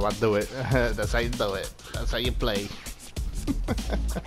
how I do it. That's how you do it. That's how you play.